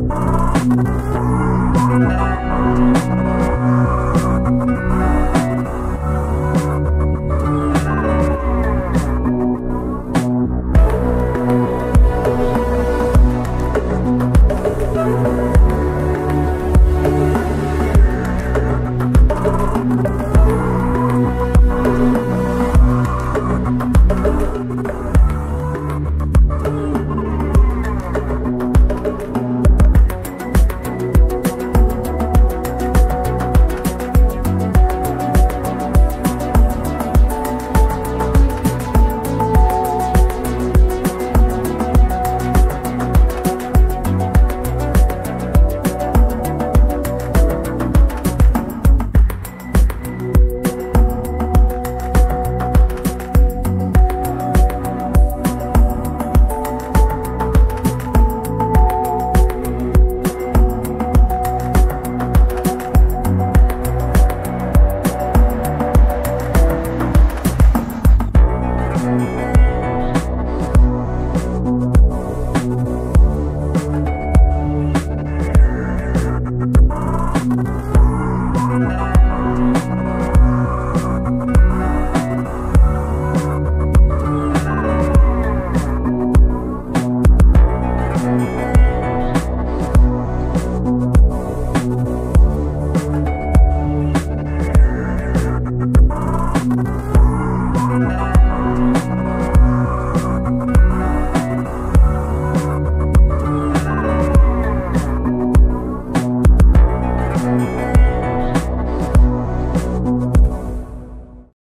Música